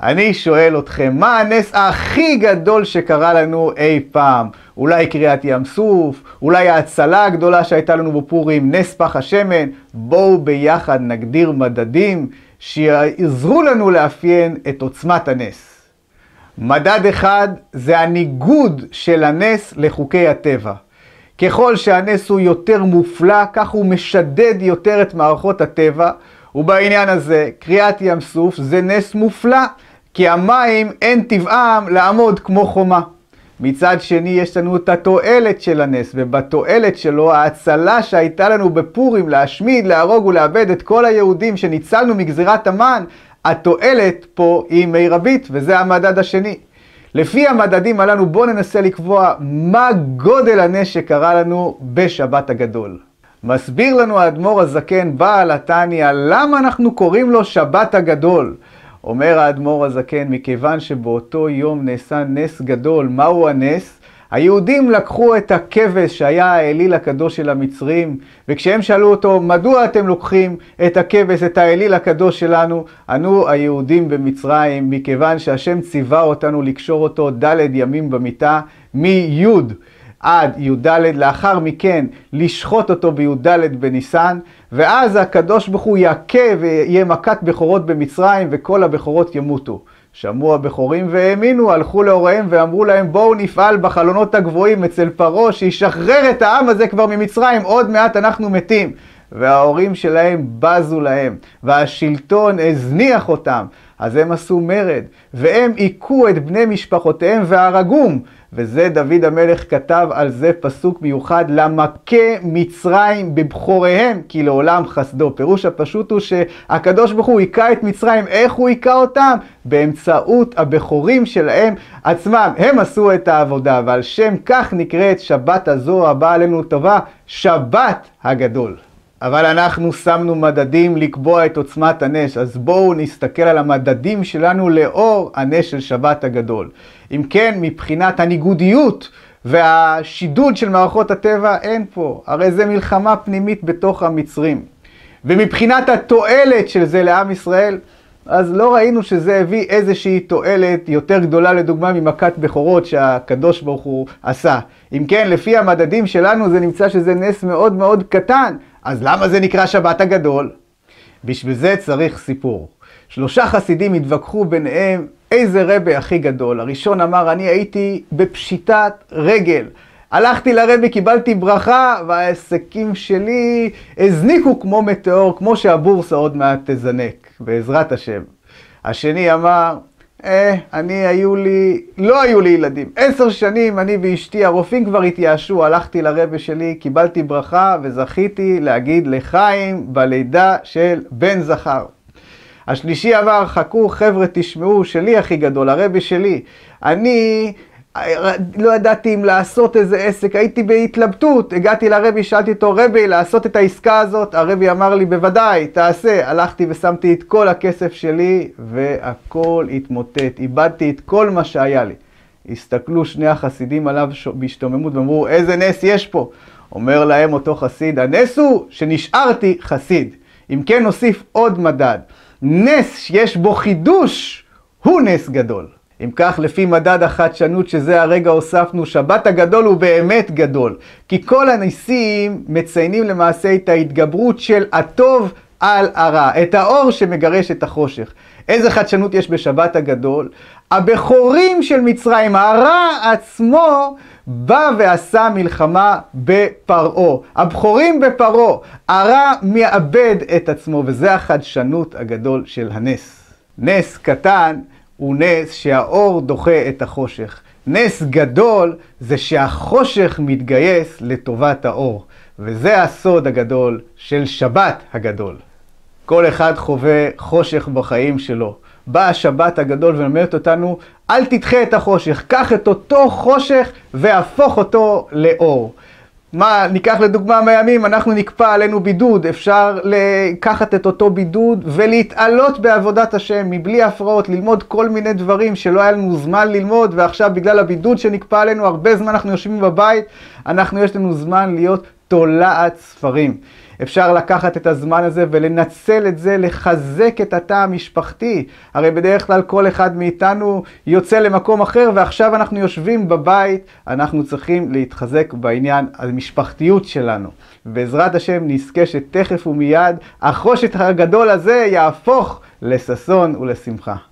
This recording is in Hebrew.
אני שואל אתכם, מה הנס הכי גדול שקרה לנו אי פעם? אולי קריעת ים סוף? אולי ההצלה הגדולה שהייתה לנו בפורים? נס פח השמן? בואו ביחד נגדיר מדדים שיעזרו לנו לאפיין את עוצמת הנס. מדד אחד זה הניגוד של הנס לחוקי הטבע. ככל שהנס הוא יותר מופלא, כך הוא משדד יותר את מערכות הטבע, ובעניין הזה, קריעת ים סוף זה נס מופלא, כי המים אין טבעם לעמוד כמו חומה. מצד שני, יש לנו את התועלת של הנס, ובתועלת שלו, ההצלה שהייתה לנו בפורים להשמיד, להרוג ולאבד את כל היהודים שניצלנו מגזירת המן, התועלת פה היא מרבית, וזה המדד השני. לפי המדדים הללו בואו ננסה לקבוע מה גודל הנס שקרה לנו בשבת הגדול. מסביר לנו האדמו"ר הזקן בעל התניא למה אנחנו קוראים לו שבת הגדול. אומר האדמו"ר הזקן, מכיוון שבאותו יום נעשה נס גדול, מהו הנס? היהודים לקחו את הכבש שהיה האליל הקדוש של המצרים, וכשהם שאלו אותו, מדוע אתם לוקחים את הכבש, את האליל הקדוש שלנו? ענו היהודים במצרים, מכיוון שהשם ציווה אותנו לקשור אותו ד' ימים במיטה, מי' עד י"ד, לאחר מכן לשחוט אותו בי"ד בניסן, ואז הקדוש ברוך הוא יכה ויהיה מכת בכורות במצרים וכל הבכורות ימותו. שמעו הבכורים והאמינו, הלכו להוריהם ואמרו להם בואו נפעל בחלונות הגבוהים אצל פרעה שישחרר את העם הזה כבר ממצרים, עוד מעט אנחנו מתים. וההורים שלהם בזו להם, והשלטון הזניח אותם, אז הם עשו מרד, והם היכו את בני משפחותיהם והרגום. וזה דוד המלך כתב על זה פסוק מיוחד, למכה מצרים בבחוריהם, כי לעולם חסדו. פירוש הפשוט הוא שהקדוש ברוך הוא היכה את מצרים, איך הוא היכה אותם? באמצעות הבכורים שלהם עצמם. הם עשו את העבודה, ועל שם כך נקראת שבת הזו הבאה עלינו טובה, שבת הגדול. אבל אנחנו שמנו מדדים לקבוע את עוצמת הנס, אז בואו נסתכל על המדדים שלנו לאור הנס של שבת הגדול. אם כן, מבחינת הניגודיות והשידוד של מערכות הטבע, אין פה. הרי זה מלחמה פנימית בתוך המצרים. ומבחינת התועלת של זה לעם ישראל, אז לא ראינו שזה הביא איזושהי תועלת יותר גדולה לדוגמה ממכת בכורות שהקדוש ברוך הוא עשה. אם כן, לפי המדדים שלנו זה נמצא שזה נס מאוד מאוד קטן, אז למה זה נקרא שבת הגדול? בשביל זה צריך סיפור. שלושה חסידים התווכחו ביניהם איזה רבה הכי גדול. הראשון אמר, אני הייתי בפשיטת רגל. הלכתי לרבי, קיבלתי ברכה, והעסקים שלי הזניקו כמו מטאור, כמו שהבורסה עוד מעט תזנק, בעזרת השם. השני אמר, אה, אני היו לי, לא היו לי ילדים. עשר שנים אני ואשתי, הרופאים כבר התייאשו, הלכתי לרבה שלי, קיבלתי ברכה וזכיתי להגיד לחיים בלידה של בן זכר. השלישי אמר, חכו חבר'ה תשמעו, שלי הכי גדול, הרבי שלי. אני לא ידעתי אם לעשות איזה עסק, הייתי בהתלבטות, הגעתי לרבי, שאלתי אותו, רבי, לעשות את העסקה הזאת? הרבי אמר לי, בוודאי, תעשה. הלכתי ושמתי את כל הכסף שלי, והכל התמוטט, איבדתי את כל מה שהיה לי. הסתכלו שני החסידים עליו בהשתוממות ואמרו, איזה נס יש פה? אומר להם אותו חסיד, הנס הוא שנשארתי חסיד. אם כן נוסיף עוד מדד, נס שיש בו חידוש, הוא נס גדול. אם כך, לפי מדד החדשנות, שזה הרגע הוספנו, שבת הגדול הוא באמת גדול. כי כל הניסים מציינים למעשה את ההתגברות של הטוב על הרע, את האור שמגרש את החושך. איזה חדשנות יש בשבת הגדול? הבכורים של מצרים, הרע עצמו, בא ועשה מלחמה בפרעה. הבכורים בפרעה, הרע מאבד את עצמו, וזה החדשנות הגדול של הנס. נס קטן הוא נס שהאור דוחה את החושך. נס גדול זה שהחושך מתגייס לטובת האור. וזה הסוד הגדול של שבת הגדול. כל אחד חווה חושך בחיים שלו. באה השבת הגדול ומלמדת אותנו, אל תדחה את החושך, קח את אותו חושך והפוך אותו לאור. מה, ניקח לדוגמה מהימים, אנחנו נקפא עלינו בידוד, אפשר לקחת את אותו בידוד ולהתעלות בעבודת השם מבלי הפרעות, ללמוד כל מיני דברים שלא היה לנו זמן ללמוד, ועכשיו בגלל הבידוד שנקפא עלינו, הרבה זמן אנחנו יושבים בבית, אנחנו יש לנו זמן להיות תולעת ספרים. אפשר לקחת את הזמן הזה ולנצל את זה לחזק את התא המשפחתי. הרי בדרך כלל כל אחד מאיתנו יוצא למקום אחר ועכשיו אנחנו יושבים בבית, אנחנו צריכים להתחזק בעניין המשפחתיות שלנו. בעזרת השם נזכה שתכף ומיד החושת הגדול הזה יהפוך לששון ולשמחה.